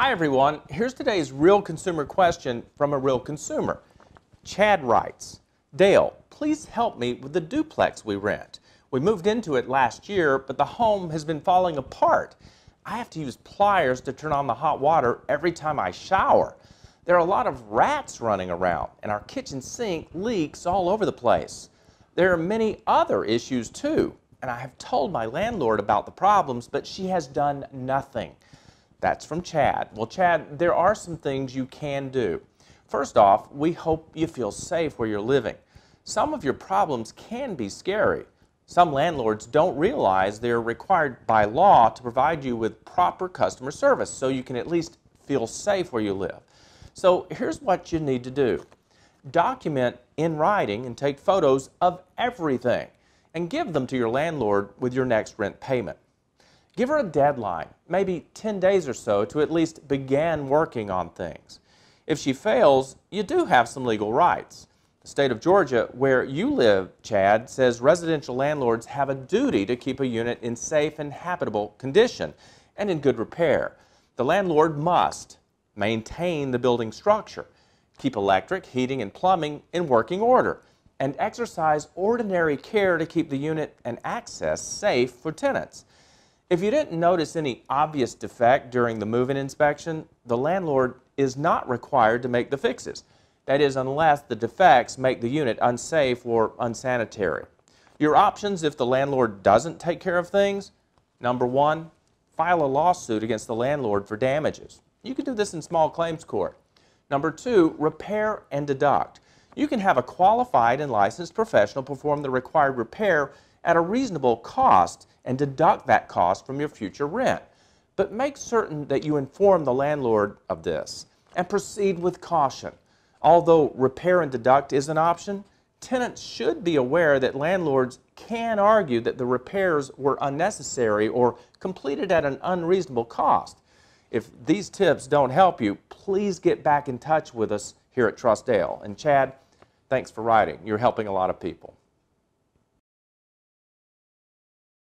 Hi everyone, here's today's real consumer question from a real consumer. Chad writes, Dale, please help me with the duplex we rent. We moved into it last year, but the home has been falling apart. I have to use pliers to turn on the hot water every time I shower. There are a lot of rats running around, and our kitchen sink leaks all over the place. There are many other issues too, and I have told my landlord about the problems, but she has done nothing. That's from Chad. Well, Chad, there are some things you can do. First off, we hope you feel safe where you're living. Some of your problems can be scary. Some landlords don't realize they're required by law to provide you with proper customer service so you can at least feel safe where you live. So here's what you need to do. Document in writing and take photos of everything and give them to your landlord with your next rent payment. Give her a deadline, maybe 10 days or so, to at least begin working on things. If she fails, you do have some legal rights. The state of Georgia, where you live, Chad, says residential landlords have a duty to keep a unit in safe and habitable condition and in good repair. The landlord must maintain the building structure, keep electric, heating, and plumbing in working order, and exercise ordinary care to keep the unit and access safe for tenants. If you didn't notice any obvious defect during the move-in inspection, the landlord is not required to make the fixes. That is, unless the defects make the unit unsafe or unsanitary. Your options if the landlord doesn't take care of things, number one, file a lawsuit against the landlord for damages. You can do this in small claims court. Number two, repair and deduct. You can have a qualified and licensed professional perform the required repair at a reasonable cost and deduct that cost from your future rent. But make certain that you inform the landlord of this and proceed with caution. Although repair and deduct is an option, tenants should be aware that landlords can argue that the repairs were unnecessary or completed at an unreasonable cost. If these tips don't help you, please get back in touch with us here at Trustdale. And Chad, thanks for writing. You're helping a lot of people.